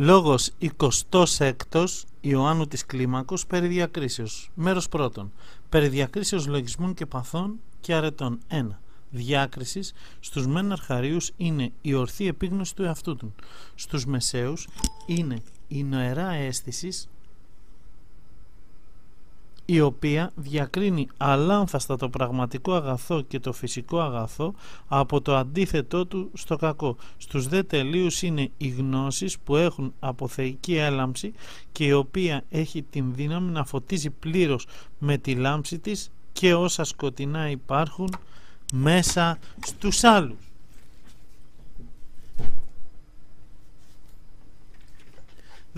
Λόγος 26 Ιωάννου της Κλίμακος περί διακρίσεως. Μέρος πρώτον. Περί διακρίσεως λογισμών και παθών και αρετών. 1. Διάκρισης στους μεν αρχαρίους είναι η ορθή επίγνωση του εαυτού του. Στους μεσαίους είναι η νοερά αίσθησης η οποία διακρίνει αλάνθαστα το πραγματικό αγαθό και το φυσικό αγαθό από το αντίθετό του στο κακό. Στους δε τελείους είναι οι γνώσεις που έχουν αποθεϊκή έλαμψη και η οποία έχει την δύναμη να φωτίζει πλήρως με τη λάμψη της και όσα σκοτεινά υπάρχουν μέσα στους άλλους.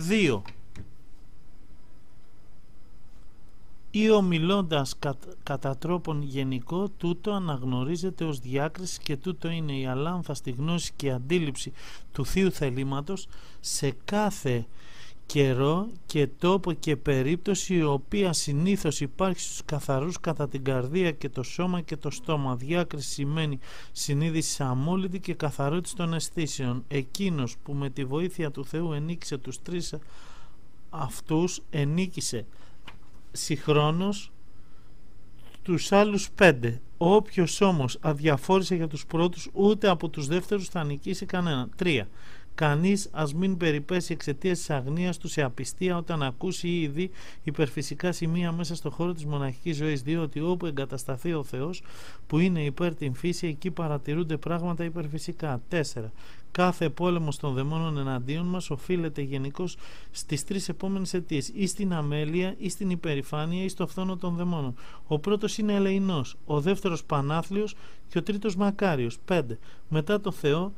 2 ή ομιλώντας κατά τρόπον γενικό τούτο αναγνωρίζεται ως διάκριση και τούτο είναι η αλάνθαστη γνώση και αντίληψη του Θείου Θελήματος σε κάθε καιρό και τόπο και περίπτωση η οποία συνήθως υπάρχει στους καθαρούς κατά την καρδία και το σώμα και το στόμα. Διάκριση σημαίνει συνείδηση αμόλυτη και καθαρότητα των αισθήσεων. Εκείνος που με τη βοήθεια του Θεού ενίκησε τους τρεις αυτούς ενίκησε συγχρόνως τους άλλους πέντε. Όποιος όμως αδιαφόρησε για τους πρώτους ούτε από τους δεύτερους θα νικήσει κανέναν. Τρία. Κανείς ας μην περιπέσει εξαιτίας της αγνίας του σε απιστία όταν ακούσει ή δει υπερφυσικά σημεία μέσα στο χώρο της μοναχικής ζωής, διότι όπου εγκατασταθεί ο Θεός, που είναι υπέρ την φύση, εκεί παρατηρούνται πράγματα υπερφυσικά. 4. Κάθε πόλεμος των δαιμόνων εναντίον μας οφείλεται γενικώς στις τρεις επόμενες αιτίες ή στην αμέλεια ή στην υπερηφάνεια ή στο φθόνο των δαιμόνων. Ο πρώτος είναι ελεηνός, ο δεύτερος πανάθλιος και ο τρίτος μακάριος. 5. Μετά το Θεό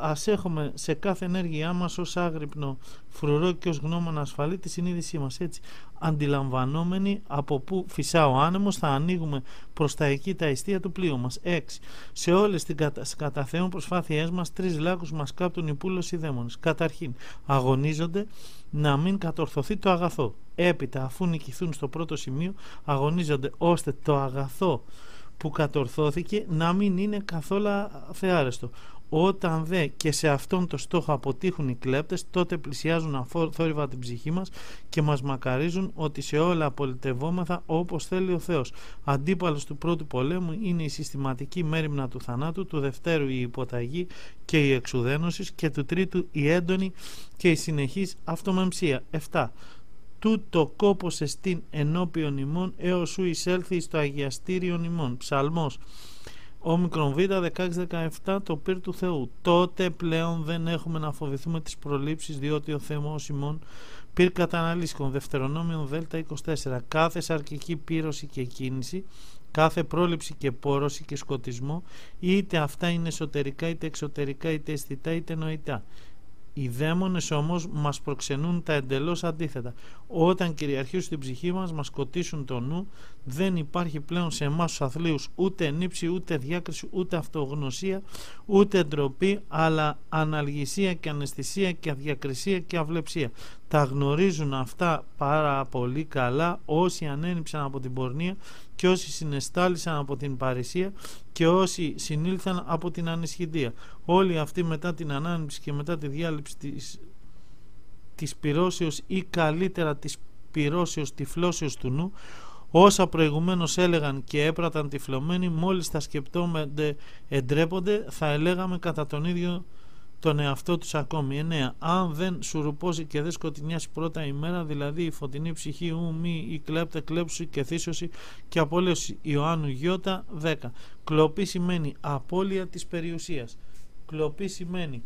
ας έχουμε σε κάθε ενέργειά μας ως άγρυπνο φρουρό και ως γνώμονα ασφαλή τη συνείδησή μας έτσι αντιλαμβανόμενοι από που φυσά ο άνεμος θα ανοίγουμε προς τα εκεί τα αιστεία του πλοίου μας 6. Σε όλες τις κατα... καταθέων προσπάθειές μας τρεις λάκους μας κάπτουν οι πούλος οι δαίμονες καταρχήν αγωνίζονται να μην κατορθωθεί το αγαθό έπειτα αφού νικηθούν στο πρώτο σημείο αγωνίζονται ώστε το αγαθό που κατορθώθηκε να μην είναι καθόλου θεάρεστο. Όταν δε και σε αυτόν το στόχο αποτύχουν οι κλέπτες, τότε πλησιάζουν αθόρυβα την ψυχή μας και μας μακαρίζουν ότι σε όλα απολυτευόμεθα όπως θέλει ο Θεός. Αντίπαλος του πρώτου πολέμου είναι η συστηματική μέρημνα του θανάτου, του δευτέρου η υποταγή και η εξουδένωσης και του τρίτου η έντονη και η συνεχής αυτομεμψία. 7 τούτο κόπος εστίν ενώπιον ημών έως σου εισέλθει στο αγιαστήριον ημών. Ψαλμός Όμικρον Β 16-17 το πυρ του Θεού. Τότε πλέον δεν έχουμε να φοβηθούμε τις προλήψεις διότι ο Θεός ημών πυρ καταναλύσκων. Δευτερονόμιον Δ 24. Κάθε σαρκική πύρωση και κίνηση κάθε πρόληψη και πόρωση και σκοτισμό είτε αυτά είναι εσωτερικά είτε εξωτερικά είτε αισθητά είτε νοητά οι δαίμονες όμως μας προξενούν τα εντελώς αντίθετα. Όταν κυριαρχήσουν στην ψυχή μας, μας σκοτήσουν το νου, δεν υπάρχει πλέον σε εμάς τους αθλίους ούτε νύψη, ούτε διάκριση, ούτε αυτογνωσία, ούτε ντροπή, αλλά αναλγησία και αναισθησία και αδιακρισία και αυλεψία. Τα γνωρίζουν αυτά πάρα πολύ καλά όσοι ανένυψαν από την πορνεία και όσοι συνεστάλησαν από την παρησία και όσοι συνήλθαν από την ανισχυντία. Όλοι αυτοί μετά την ανάνυψη και μετά τη διάλειψη της, της πυρώσεως ή καλύτερα της πυρώσεως τυφλώσεως του νου όσα προηγουμένως έλεγαν και έπραταν τυφλωμένοι μόλις τα σκεπτόμενται εντρέπονται θα ελέγαμε κατά τον ίδιο τον εαυτό τους ακόμη. 9. Αν δεν σουρουπώσει και δεν σκοτεινιάσει πρώτα ημέρα, δηλαδή η φωτεινή ψυχή ου μη η κλέπτε κλέψωση και θύσωση και απολύωση. Ιωάννου Γιώτα 10. Κλοπή σημαίνει απώλεια της περιουσίας. Κλοπή σημαίνει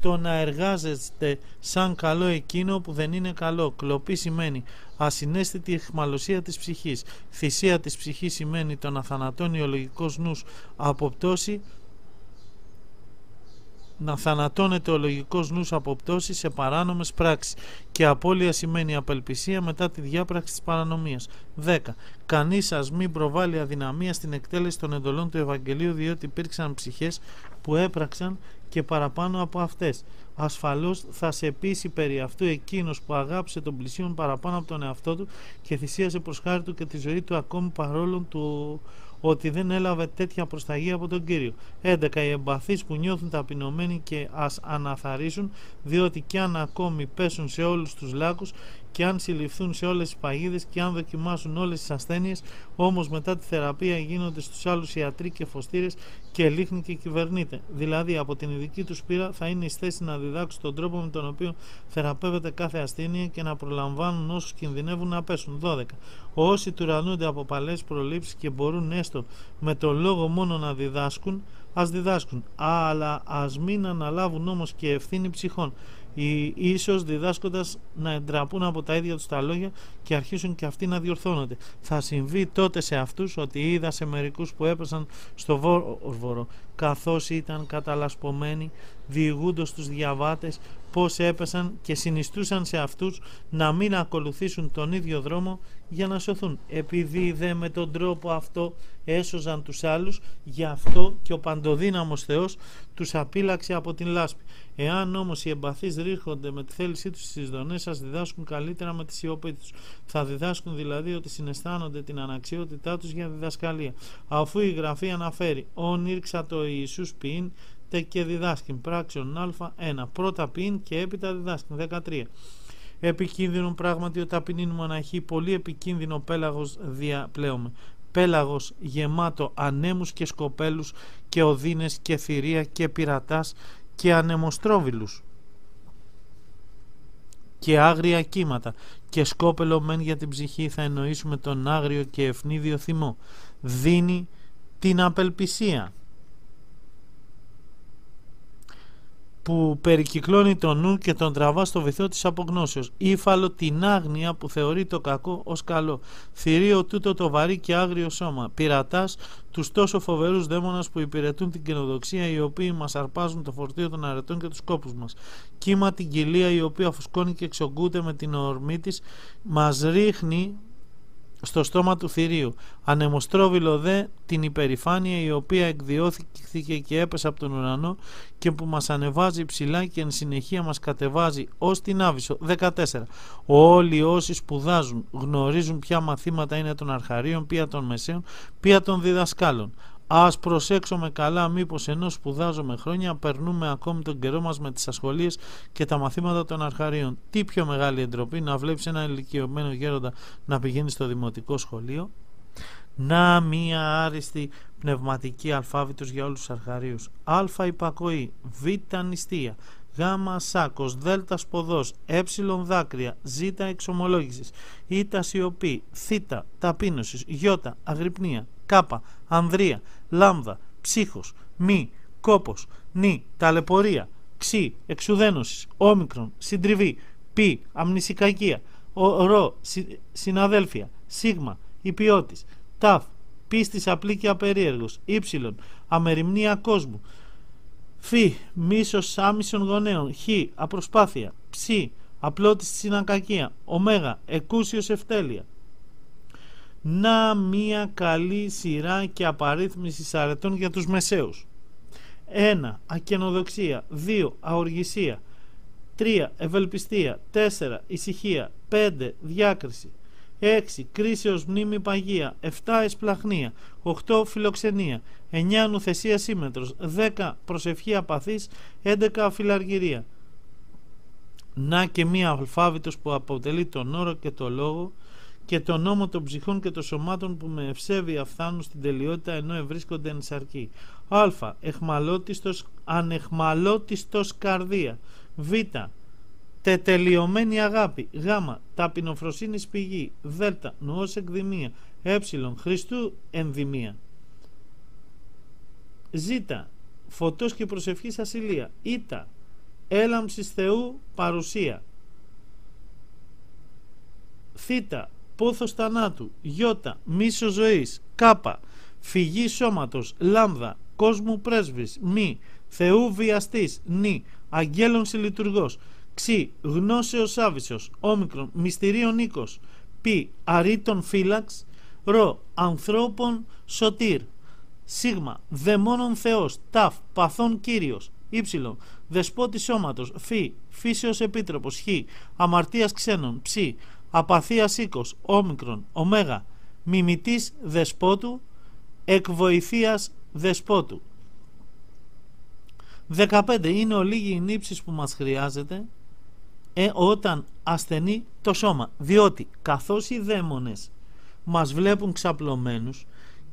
το να εργάζεστε σαν καλό εκείνο που δεν είναι καλό. Κλοπή σημαίνει ασυναίσθητη εχμαλωσία της ψυχής. Θυσία της ψυχής σημαίνει το να θανατώνει ο λογικός νους από πτώση να θανατώνεται ο λογικός νους από πτώση σε παράνομες πράξεις και απώλεια σημαίνει απελπισία μετά τη διάπραξη της παρανομίας. 10. Κανείς σας μην προβάλλει αδυναμία στην εκτέλεση των εντολών του Ευαγγελίου διότι υπήρξαν ψυχές που έπραξαν και παραπάνω από αυτές. Ασφαλώς θα σε πείσει περί αυτού εκείνος που αγάπησε τον πλησίον παραπάνω από τον εαυτό του και θυσίασε προς χάρη του και τη ζωή του ακόμη παρόλο του ότι δεν έλαβε τέτοια προσταγή από τον Κύριο. 11. Οι εμπαθείς που νιώθουν ταπεινωμένοι και ας αναθαρίσουν, διότι κι αν ακόμη πέσουν σε όλους τους λάκους και αν συλληφθούν σε όλες τις παγίδες και αν δοκιμάσουν όλες τις ασθένειες, όμως μετά τη θεραπεία γίνονται στους άλλους ιατροί και φωστήρες και λίχνει και κυβερνείται. Δηλαδή από την ειδική τους πείρα θα είναι η θέση να διδάξουν τον τρόπο με τον οποίο θεραπεύεται κάθε ασθένεια και να προλαμβάνουν όσους κινδυνεύουν να πέσουν. 12. Όσοι τουρανούνται από παλές προλήψεις και μπορούν έστω με τον λόγο μόνο να διδάσκουν, ας διδάσκουν, αλλά ας μην αναλάβουν όμως και ευθύνη ψυχών ή ίσως διδάσκοντας να εντραπούν από τα ίδια τους τα λόγια και αρχίσουν και αυτοί να διορθώνονται. Θα συμβεί τότε σε αυτούς ότι είδα σε μερικούς που έπεσαν στο βόρβορο καθώς ήταν καταλασπωμένοι διηγούντος τους διαβάτες πώς έπεσαν και συνιστούσαν σε αυτούς να μην ακολουθήσουν τον ίδιο δρόμο για να σωθούν. Επειδή δε με τον τρόπο αυτό έσωζαν τους άλλους, γι' αυτό και ο παντοδύναμος Θεός τους απείλαξε από την λάσπη. Εάν όμως οι εμπαθείς ρίχονται με τη θέλησή τους στι δονές, σας διδάσκουν καλύτερα με τη σιωπή τους. Θα διδάσκουν δηλαδή ότι συναισθάνονται την αναξιότητά τους για διδασκαλία. Αφού η γραφή αναφέρει «Ον ήρξα το Ιησούς ποιήν, τε και διδάσκην πράξεων α1. Πρώτα ποιήν και έπειτα διδάσκην. 13. Επικίνδυνο πράγματι ο ταπεινήν μοναχή, πολύ επικίνδυνο πέλαγος διαπλέουμε. Πέλαγος γεμάτο ανέμους και σκοπέλους και οδύνες και θηρία και πειρατάς και ανεμοστρόβιλους και άγρια κύματα και σκόπελο μεν για την ψυχή θα εννοήσουμε τον άγριο και ευνίδιο θυμό δίνει την απελπισία που περικυκλώνει τον νου και τον τραβά στο βυθό της απογνώσεως. Ήφαλο την άγνοια που θεωρεί το κακό ως καλό. Θηρίο τούτο το βαρύ και άγριο σώμα. Πειρατάς τους τόσο φοβερούς δαίμονας που υπηρετούν την κοινοδοξία οι οποίοι μας αρπάζουν το φορτίο των αρετών και τους κόπους μας. Κύμα την κοιλία η οποία φουσκώνει και εξογκούται με την ορμή της μας ρίχνει στο στόμα του θηρίου. Ανεμοστρόβιλο δε την υπερηφάνεια η οποία εκδιώθηκε και έπεσε από τον ουρανό και που μας ανεβάζει ψηλά και εν συνεχεία μας κατεβάζει ως την Άβυσσο. 14. Όλοι όσοι σπουδάζουν γνωρίζουν ποια μαθήματα είναι των αρχαρίων, ποια των μεσαίων, ποια των διδασκάλων. Ας προσέξουμε καλά μήπως ενώ σπουδάζουμε χρόνια περνούμε ακόμη τον καιρό μας με τις ασχολίες και τα μαθήματα των αρχαρίων. Τι πιο μεγάλη εντροπή να βλέπεις ένα ηλικιωμένο γέροντα να πηγαίνει στο δημοτικό σχολείο. Να μία άριστη πνευματική αλφάβητος για όλους τους αρχαρίους. Α υπακοή, Β νηστεία, Γ σάκος, Δ σποδός, Ε δάκρυα, Ζ εξομολόγησης, Ι σιωπή, Θ ταπείνωσης, Ι αγρυπνία, Κ ανδρεία, λάμδα, ψύχος, μη, κόπος, νη, ταλαιπωρία, ξύ, εξουδένωσης, όμικρον, συντριβή, πι, αμνησικακία, ρο, συναδέλφια, σίγμα, υπιώτης, ταφ, πίστης απλή και απερίεργος, ύψιλον, αμεριμνία κόσμου, φι, μίσος άμυσων γονέων, χ, απροσπάθεια, ψι, απλότης συνακακία, ωμέγα, εκούσιος ευτέλεια, να μία καλή σειρά και απαρίθμηση αρετών για τους μεσαίους. 1. Ακενοδοξία 2. Αοργησία 3. Ευελπιστία 4. Ησυχία 5. Διάκριση 6. Κρίσεως μνήμη παγία 7. Εσπλαχνία 8. Φιλοξενία 9. Νουθεσία σύμμετρος 10. Προσευχή απαθής 11. Φιλαργυρία Να και μία αλφάβητος που αποτελεί τον όρο και το λόγο και τον νόμο των ψυχών και των σωμάτων που με ευσέβεια φθάνουν στην τελειότητα ενώ ευρίσκονται εν σαρκή. Α. Εχμαλώτιστος, ανεχμαλώτιστος καρδία. Β. Τετελειωμένη αγάπη. Γ. Ταπεινοφροσύνης πηγή. Δ. Νοός εκδημία. Ε. Χριστού ενδημία. Ζ. Φωτός και προσευχής ασυλία. Ι. Έλαμψης Θεού παρουσία. Θ πόθος θανάτου, γιώτα, μίσος ζωής, κάπα, φυγή σώματος, λάμδα, κόσμου πρέσβης, μη, Θεού βιαστής, νη, αγγέλων συλλειτουργός, ξι, γνώσεως άβυσος, όμικρον, μυστηρίων οίκος, πι, αρήτων φύλαξ, ρο, ανθρώπων σωτήρ, σίγμα, δαιμόνων Θεός, ταφ, παθών Κύριος, ύψιλον, δεσπότη σώματος, φι, φύσεως επίτροπος, χ, αμαρτίας ξένων, ψι, απαθίας οίκος, όμικρον, ωμέγα, μιμητής δεσπότου, εκ βοηθείας δεσπότου. 15. Είναι ο λίγη νύψης που μας χρειάζεται ε, όταν ασθενεί το σώμα. Διότι καθώς οι δαίμονες μας βλέπουν ξαπλωμένους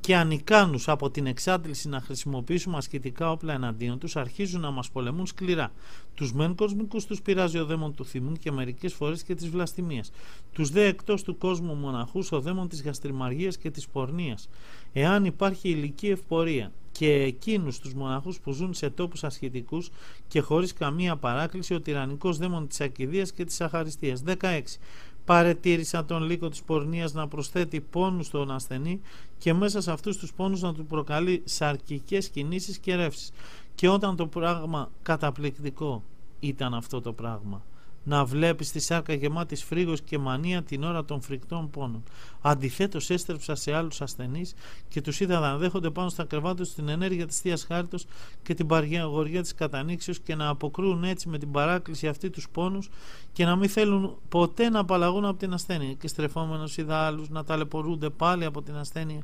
και ανικάνους από την εξάντληση να χρησιμοποιήσουμε ασκητικά όπλα εναντίον τους αρχίζουν να μας πολεμούν σκληρά. Τους μεν κοσμικούς τους πειράζει ο δαίμον του θυμούν και μερικές φορές και της βλαστημίας. Τους δε εκτός του κόσμου μοναχούς ο δαίμον της γαστριμαργίας και της πορνείας. Εάν υπάρχει ηλική ευπορία και εκείνους τους μοναχούς που ζουν σε τόπους ασχητικούς και χωρίς καμία παράκληση ο τυραννικός δαίμον της ακιδείας και της αχαριστίας. 16 παρετήρησα τον λύκο της πορνείας να προσθέτει πόνους στον ασθενή και μέσα σε αυτούς τους πόνους να του προκαλεί σαρκικές κινήσεις και ρεύσεις. Και όταν το πράγμα καταπληκτικό ήταν αυτό το πράγμα να βλέπεις τη σάρκα γεμάτη φρίγος και μανία την ώρα των φρικτών πόνων. Αντιθέτως έστρεψα σε άλλους ασθενείς και τους είδα να δέχονται πάνω στα κρεβάτια την ενέργεια της Θείας Χάριτος και την παργαγωριά της κατανήξεως και να αποκρούν έτσι με την παράκληση αυτή τους πόνους και να μην θέλουν ποτέ να απαλλαγούν από την ασθένεια και στρεφόμενος είδα άλλους να ταλαιπωρούνται πάλι από την ασθένεια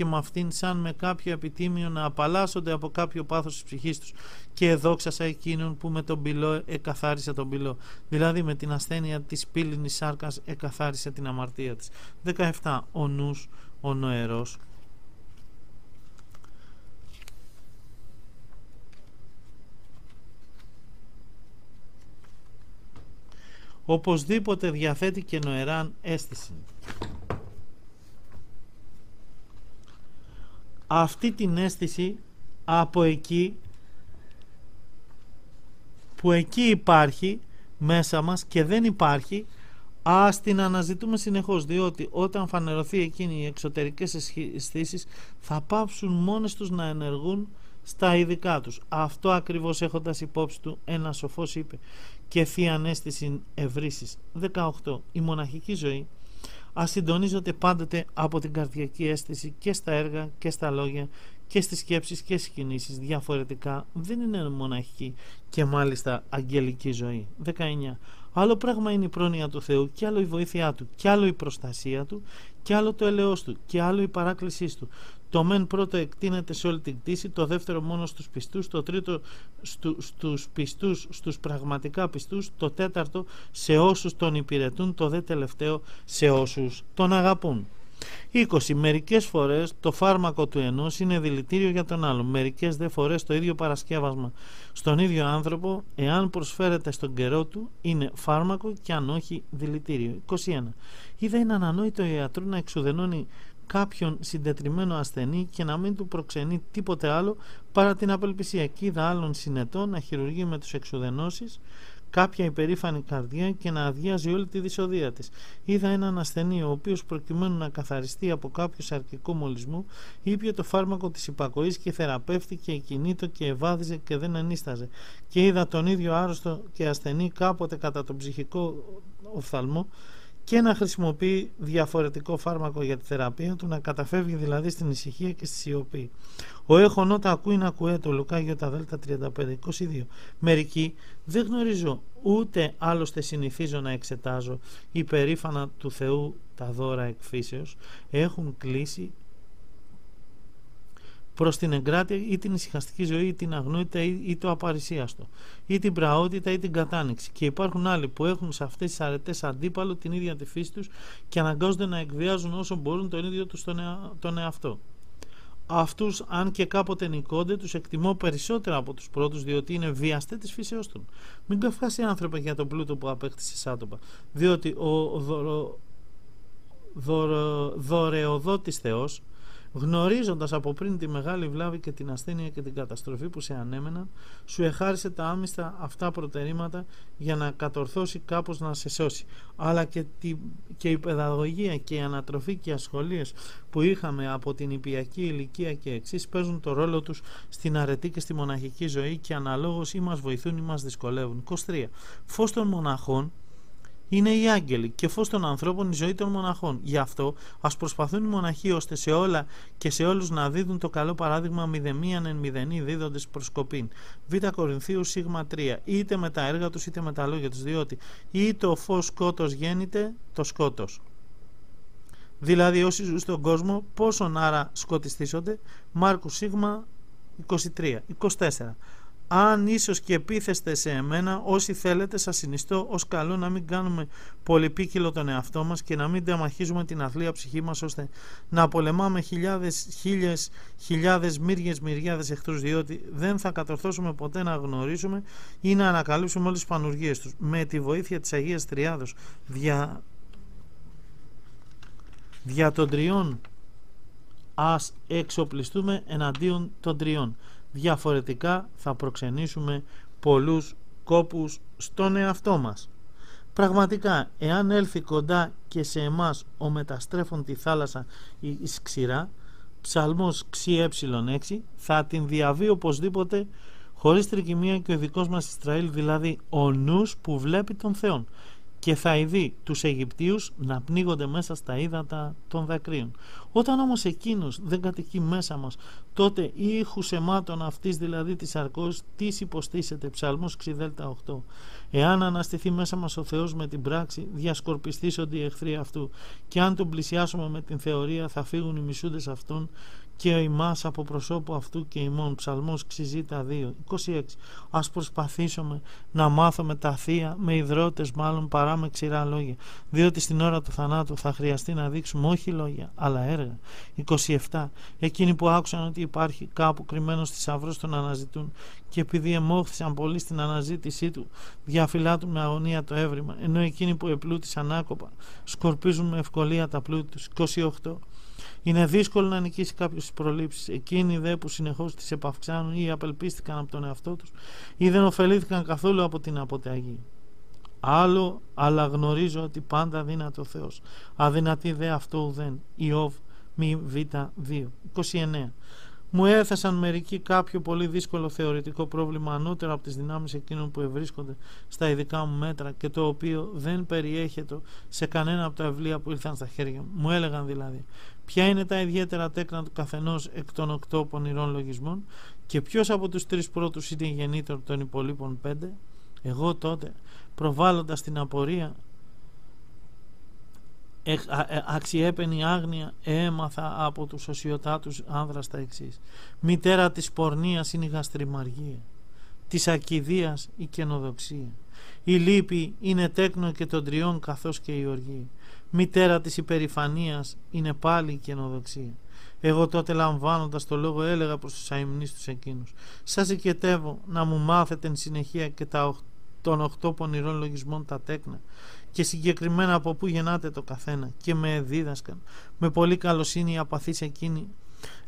και με αυτήν σαν με κάποιο επιτίμιο να απαλλάσσονται από κάποιο πάθος της ψυχής τους. Και εδόξασα εκείνον που με τον πυλό εκαθάρισε τον πυλό. Δηλαδή με την ασθένεια της πύληνης σάρκας εκαθάρισε την αμαρτία της. 17. Ο νους, ο νοερός. Οπωσδήποτε διαθέτει και νοεράν αίσθηση αυτή την αίσθηση από εκεί που εκεί υπάρχει μέσα μας και δεν υπάρχει ας την αναζητούμε συνεχώς διότι όταν φανερωθεί εκείνη οι εξωτερικές αισθήσεις θα πάψουν μόνες τους να ενεργούν στα ειδικά τους. Αυτό ακριβώς έχοντας υπόψη του ένας σοφός είπε και θεία ανέστηση ευρύσεις. 18. Η μοναχική ζωή ασυντονίζονται πάντοτε από την καρδιακή αίσθηση και στα έργα και στα λόγια και στις σκέψεις και στις κινήσεις. Διαφορετικά δεν είναι μοναχική και μάλιστα αγγελική ζωή. 19 άλλο πράγμα είναι η πρόνοια του Θεού και άλλο η βοήθειά του και άλλο η προστασία του και άλλο το ελαιός του και άλλο η παράκλησή του το μεν πρώτο εκτείνεται σε όλη την κτήση, το δεύτερο μόνο στους πιστούς, το τρίτο στου, στους πιστούς, στους πραγματικά πιστούς, το τέταρτο σε όσους τον υπηρετούν, το δε τελευταίο σε όσους τον αγαπούν. 20. Μερικές φορές το φάρμακο του ενός είναι δηλητήριο για τον άλλο. Μερικές δε φορές το ίδιο παρασκεύασμα στον ίδιο άνθρωπο, εάν προσφέρεται στον καιρό του, είναι φάρμακο και αν όχι δηλητήριο. 21. Είδα είναι ανανόητο ιατρού να εξουδενώνει κάποιον συντετριμένο ασθενή και να μην του προξενεί τίποτε άλλο παρά την απελπισιακή άλλων συνετών να χειρουργεί με τους εξουδενώσεις κάποια υπερήφανη καρδιά και να αδειάζει όλη τη δυσοδεία της. Είδα έναν ασθενή ο οποίος προκειμένου να καθαριστεί από κάποιο σαρκικό μολυσμό ήπια το φάρμακο της υπακοής και θεραπεύτηκε κινήτο και ευάδιζε και δεν ανίσταζε και είδα τον ίδιο άρρωστο και ασθενή κάποτε κατά τον ψυχικό οφθαλμό και να χρησιμοποιεί διαφορετικό φάρμακο για τη θεραπεία του, να καταφεύγει δηλαδή στην ησυχία και στη σιωπή. Ο έχων όταν ακούει να ακούει το Λουκάγιο τα Δέλτα 35-22. Μερικοί δεν γνωρίζω ούτε άλλωστε συνηθίζω να εξετάζω υπερήφανα του Θεού τα δώρα εκφύσεως έχουν κλείσει προς την εγκράτεια ή την ησυχαστική ζωή ή την αγνότητα ή, το απαρισίαστο ή την πραότητα ή την κατάνοιξη και υπάρχουν άλλοι που έχουν σε αυτές τις αρετές αντίπαλο την ίδια τη φύση τους και αναγκάζονται να εκβιάζουν όσο μπορούν τον ίδιο τους τον, τον εαυτό. Αυτούς αν και κάποτε νικώνται τους εκτιμώ περισσότερο από τους πρώτους διότι είναι βιαστέ της φύσεώς τους. Μην καυχάσει άνθρωπο για τον πλούτο που απέκτησε σάτοπα διότι ο δωρο, δωρο, δωρεοδότης Θεός γνωρίζοντας από πριν τη μεγάλη βλάβη και την ασθένεια και την καταστροφή που σε ανέμεναν, σου εχάρισε τα άμυστα αυτά προτερήματα για να κατορθώσει κάπως να σε σώσει. Αλλά και, τη, και η παιδαγωγία και η ανατροφή και οι ασχολίες που είχαμε από την υπιακή ηλικία και εξής παίζουν το ρόλο τους στην αρετή και στη μοναχική ζωή και αναλόγως ή μας βοηθούν ή μας δυσκολεύουν. 23. Φως των μοναχών είναι οι άγγελοι και φως των ανθρώπων η ζωή των μοναχών. Γι' αυτό ας προσπαθούν οι μοναχοί ώστε σε όλα και σε όλους να δίδουν το καλό παράδειγμα μηδεμίαν εν μηδενή δίδοντες προσκοπήν. Β Κορινθίου σίγμα 3 είτε με τα έργα τους είτε με τα λόγια τους διότι ή το φως σκότος γέννηται το σκότος. Δηλαδή όσοι ζουν στον κόσμο πόσον άρα σκοτιστήσονται; Μάρκους Σίγμα 23, 24 αν ίσως και επίθεστε σε εμένα, όσοι θέλετε σας συνιστώ ως καλό να μην κάνουμε πολυπίκυλο τον εαυτό μας και να μην τεμαχίζουμε την αθλία ψυχή μας ώστε να πολεμάμε χιλιάδες, χίλιες, χιλιάδες, μύριες, μυριάδες εχθρούς διότι δεν θα κατορθώσουμε ποτέ να γνωρίσουμε ή να ανακαλύψουμε όλες τις πανουργίες τους. Με τη βοήθεια της Αγίας Τριάδος δια, δια των τριών ας εξοπλιστούμε εναντίον των τριών διαφορετικά θα προξενήσουμε πολλούς κόπους στον εαυτό μας. Πραγματικά, εάν έλθει κοντά και σε εμάς ο μεταστρέφων τη θάλασσα η ξηρά, ψαλμός ξι ε6, θα την διαβεί οπωσδήποτε χωρίς τρικυμία και ο δικός μας Ισραήλ, δηλαδή ο νους που βλέπει τον Θεόν και θα ειδεί τους Αιγυπτίους να πνίγονται μέσα στα ύδατα των δακρύων. Όταν όμως εκείνος δεν κατοικεί μέσα μας, τότε η ήχου αιμάτων αυτής δηλαδή της αρκός της υποστήσεται, ψαλμός ξιδέλτα 8. Εάν αναστηθεί μέσα μας ο Θεός με την πράξη, διασκορπιστήσονται οι εχθροί αυτού και αν τον πλησιάσουμε με την θεωρία θα φύγουν οι μισούντες αυτών και ημάς από προσώπου αυτού και ημών ψαλμός ξυζήτα 2 26 ας προσπαθήσουμε να μάθουμε τα θεία με υδρότες μάλλον παρά με ξηρά λόγια. Διότι στην ώρα του θανάτου θα χρειαστεί να δείξουμε όχι λόγια αλλά έργα. 27 εκείνοι που άκουσαν ότι υπάρχει κάπου κρυμμένος θησαυρό τον αναζητούν. Και επειδή εμόχθησαν πολύ στην αναζήτησή του διαφυλάτουν με αγωνία το έβριμα. Ενώ εκείνοι που επλούτησαν άκοπα σκορπίζουν με ευκολία τα πλούτη τους. 28 είναι δύσκολο να νικήσει κάποιος τι προλήψεις. Εκείνοι δε που συνεχώς τις επαυξάνουν ή απελπίστηκαν από τον εαυτό τους ή δεν ωφελήθηκαν καθόλου από την αποταγή. Άλλο, αλλά γνωρίζω ότι πάντα δύνατο Θεός. Αδυνατή δε αυτό ουδέν. Ιώβ μη β 2. 29. Μου έθεσαν μερικοί κάποιο πολύ δύσκολο θεωρητικό πρόβλημα ανώτερο από τις δυνάμεις εκείνων που ευρίσκονται στα ειδικά μου μέτρα και το οποίο δεν περιέχεται σε κανένα από τα βιβλία που ήρθαν στα χέρια μου. Μου έλεγαν δηλαδή ποια είναι τα ιδιαίτερα τέκνα του καθενός εκ των οκτώ πονηρών λογισμών και ποιος από τους τρεις πρώτους είναι γεννήτερο των υπολείπων πέντε. Εγώ τότε προβάλλοντας την απορία ε, αξιέπαινη άγνοια έμαθα από τους οσιοτάτους άνδρας τα εξής. Μητέρα της πορνείας είναι η γαστριμαργία, της ακιδείας η καινοδοξία. Η λύπη είναι τέκνο και των τριών καθώς και η οργή. Μητέρα της υπερηφανίας είναι πάλι η καινοδοξία. Εγώ τότε λαμβάνοντας το λόγο έλεγα προς τους αιμνείς τους εκείνους «Σας οικετεύω να μου μάθετε εν συνεχεία και τα των οχτώ πονηρών λογισμών τα τέκνα και συγκεκριμένα από πού γεννάτε το καθένα και με δίδασκαν με πολύ καλοσύνη απαθής εκείνη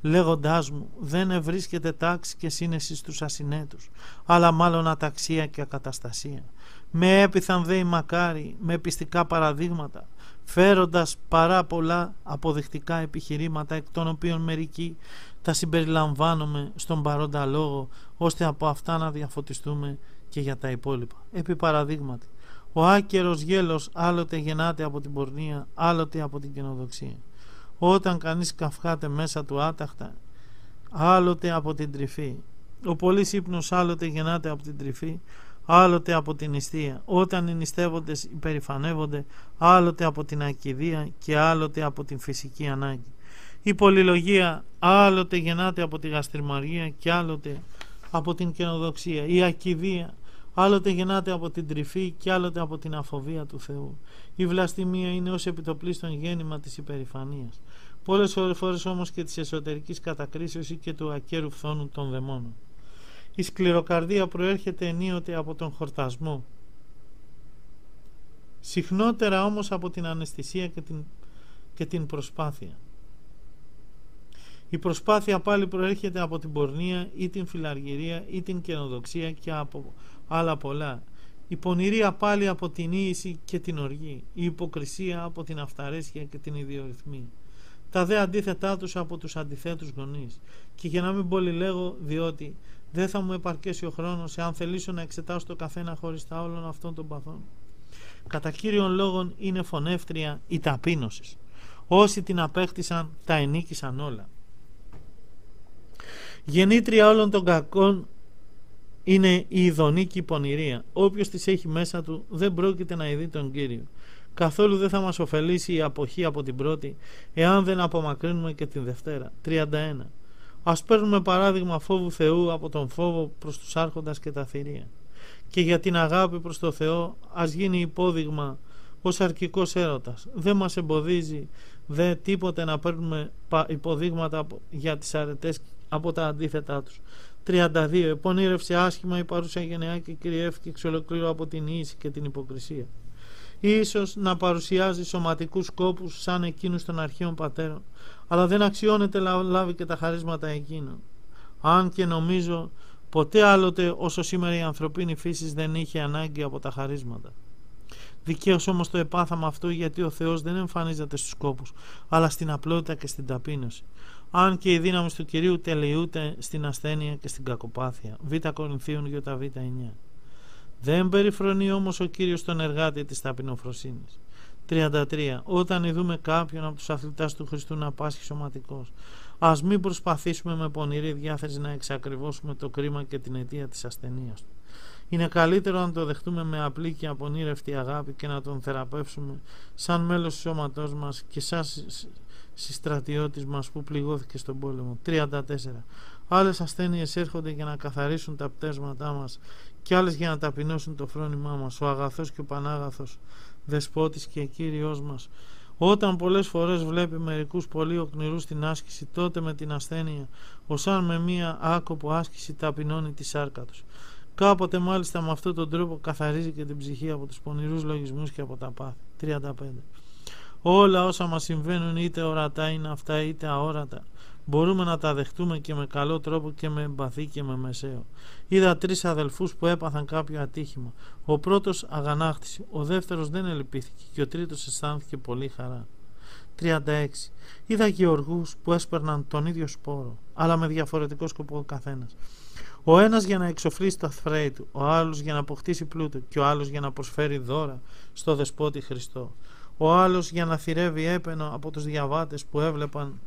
λέγοντάς μου δεν ευρίσκεται τάξη και σύνεση στους ασυνέτους αλλά μάλλον αταξία και ακαταστασία με έπιθαν δε οι μακάρι με πιστικά παραδείγματα φέροντας παρά πολλά αποδεικτικά επιχειρήματα εκ των οποίων μερικοί τα συμπεριλαμβάνουμε στον παρόντα λόγο ώστε από αυτά να διαφωτιστούμε και για τα υπόλοιπα. Επί παραδείγματι, ο άκερος γέλος άλλοτε γεννάται από την πορνεία, άλλοτε από την καινοδοξία. Όταν κανείς καυχάται μέσα του άταχτα, άλλοτε από την τρυφή. Ο πολύς ύπνος άλλοτε γεννάται από την τρυφή, άλλοτε από την νηστεία. Όταν οι νηστεύοντες υπερηφανεύονται, άλλοτε από την ακιδεία και άλλοτε από την φυσική ανάγκη. Η πολυλογία άλλοτε γεννάται από τη γαστριμαργία και άλλοτε από την καινοδοξία. Η ακιδεία άλλοτε γεννάται από την τρυφή και άλλοτε από την αφοβία του Θεού. Η βλαστημία είναι ως επιτοπλίστων γέννημα της υπερηφανίας. Πολλές φορές όμως και της εσωτερικής κατακρίσεως ή και του ακέρου φθόνου των δαιμόνων. Η σκληροκαρδία προέρχεται ενίοτε από τον χορτασμό. Συχνότερα όμως από την αναισθησία και την, και την προσπάθεια. Η προσπάθεια πάλι προέρχεται από την πορνεία ή την φιλαργυρία ή την καινοδοξία και από άλλα πολλά. Η πονηρία πάλι από την ίηση και την οργή. Η υποκρισία από την αυταρέσκεια και την ιδιορυθμή. Τα δε αντίθετά τους από τους αντιθέτους γονείς. Και για να μην πολύ λέγω διότι δεν θα μου επαρκέσει ο χρόνος εάν θελήσω να εξετάσω το καθένα χωριστά όλων αυτών των παθών. Κατά κύριον λόγων είναι φωνεύτρια η ταπείνωσης. Όσοι την απέκτησαν τα ενίκησαν όλα. Γεννήτρια όλων των κακών είναι η ειδονή και η πονηρία. Όποιος τις έχει μέσα του δεν πρόκειται να ειδεί τον Κύριο. Καθόλου δεν θα μας ωφελήσει η αποχή από την πρώτη, εάν δεν απομακρύνουμε και την Δευτέρα. 31. Ας παίρνουμε παράδειγμα φόβου Θεού από τον φόβο προς τους άρχοντας και τα θηρία. Και για την αγάπη προς το Θεό ας γίνει υπόδειγμα ως αρκικός έρωτας. Δεν μας εμποδίζει δε τίποτε να παίρνουμε υποδείγματα για τις αρετές από τα αντίθετά τους. 32. Επονήρευσε άσχημα η παρούσα γενεά και κυριεύει εξ ολοκλήρου από την ίση και την υποκρισία. Ίσως να παρουσιάζει σωματικούς σκόπους σαν εκείνους των αρχαίων πατέρων, αλλά δεν αξιώνεται να λάβει και τα χαρίσματα εκείνων. Αν και νομίζω ποτέ άλλοτε όσο σήμερα η ανθρωπίνη φύση δεν είχε ανάγκη από τα χαρίσματα. Δικαίως όμως το επάθαμε αυτό γιατί ο Θεός δεν εμφανίζεται στους κόπους, αλλά στην απλότητα και στην ταπείνωση. Αν και η δύναμη του κυρίου τελειούται στην ασθένεια και στην κακοπάθεια. Β. Κορινθίων Β. 9. Δεν περιφρονεί όμως ο κύριος τον εργάτη της ταπεινοφροσύνης. 33. Όταν ειδούμε κάποιον από τους αθλητά του Χριστού να πάσχει σωματικός, ας μην προσπαθήσουμε με πονηρή διάθεση να εξακριβώσουμε το κρίμα και την αιτία της ασθενείας του. Είναι καλύτερο να το δεχτούμε με απλή και απονήρευτη αγάπη και να τον θεραπεύσουμε σαν μέλος του σώματός μας και σαν συστρατιώτης μας που πληγώθηκε στον πόλεμο. 34. Άλλες ασθένειες έρχονται για να καθαρίσουν τα πτέσματά μας και άλλες για να ταπεινώσουν το φρόνημά μας. Ο αγαθός και ο πανάγαθος, δεσπότης και κύριος μας. Όταν πολλές φορές βλέπει μερικούς πολύ οκνηρούς στην άσκηση, τότε με την ασθένεια, ως αν με μία άκοπο άσκηση ταπεινώνει τη σάρκα τους. Κάποτε μάλιστα με αυτόν τον τρόπο καθαρίζει και την ψυχή από τους πονηρούς λογισμούς και από τα πάθη. 35. Όλα όσα μας συμβαίνουν είτε ορατά είναι αυτά είτε αόρατα μπορούμε να τα δεχτούμε και με καλό τρόπο και με εμπαθή και με μεσαίο. Είδα τρεις αδελφούς που έπαθαν κάποιο ατύχημα. Ο πρώτος αγανάκτησε, ο δεύτερος δεν ελπίθηκε και ο τρίτος αισθάνθηκε πολύ χαρά. 36. Είδα γεωργούς που έσπερναν τον ίδιο σπόρο, αλλά με διαφορετικό σκοπό ο καθένας. Ο ένας για να εξοφλήσει τα φρέη του, ο άλλος για να αποκτήσει πλούτο και ο άλλος για να προσφέρει δώρα στο δεσπότη Χριστό. Ο άλλος για να θυρεύει έπαινο από τους διαβάτες που έβλεπαν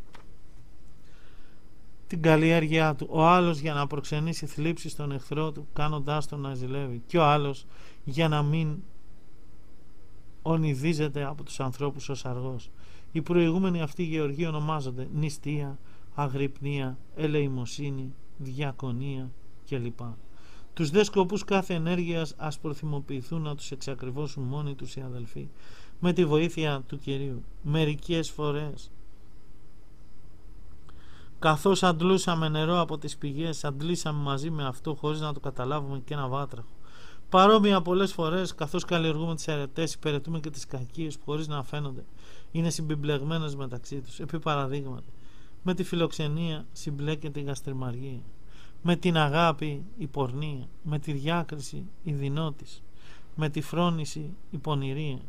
την καλλιέργειά του. Ο άλλος για να προξενήσει θλίψη στον εχθρό του κάνοντάς τον να ζηλεύει. Και ο άλλος για να μην ονειδίζεται από τους ανθρώπους ως αργός. Οι προηγούμενοι αυτοί γεωργοί ονομάζονται νηστεία, αγρυπνία, ελεημοσύνη, διακονία, κλπ. Τους δε σκοπούς κάθε ενέργειας ας προθυμοποιηθούν να τους εξακριβώσουν μόνοι τους οι αδελφοί με τη βοήθεια του Κυρίου. Μερικές φορές καθώς αντλούσαμε νερό από τις πηγές αντλήσαμε μαζί με αυτό χωρίς να το καταλάβουμε και ένα βάτραχο. Παρόμοια πολλές φορές καθώς καλλιεργούμε τις αιρετές υπηρετούμε και τις κακίες που χωρίς να φαίνονται είναι συμπιμπλεγμένες μεταξύ τους. Επί παραδείγματι με τη φιλοξενία συμπλέκεται η γαστριμαργία με την αγάπη η πορνεία, με τη διάκριση η δεινότης, με τη φρόνηση η πονηρία,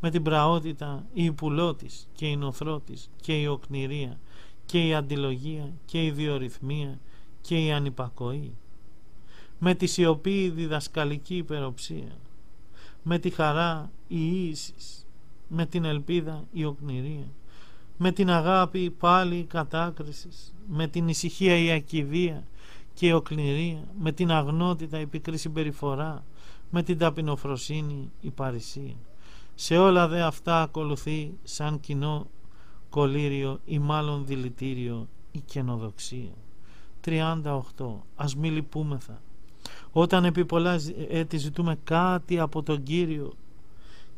με την πραότητα η υπουλότης και η νοθρότης και η οκνηρία και η αντιλογία και η διορυθμία και η ανυπακοή, με τη σιωπή η διδασκαλική υπεροψία, με τη χαρά η ίσης, με την ελπίδα η οκνηρία, με την αγάπη πάλι η κατάκρισης, με την ησυχία η ακιδεία, και η οκληρία, με την αγνότητα η πικρή συμπεριφορά, με την ταπεινοφροσύνη η παρησία. Σε όλα δε αυτά ακολουθεί σαν κοινό κολύριο ή μάλλον δηλητήριο η καινοδοξία. 38. Ας μη λυπούμεθα. Όταν επί πολλά έτη ζητούμε κάτι από τον Κύριο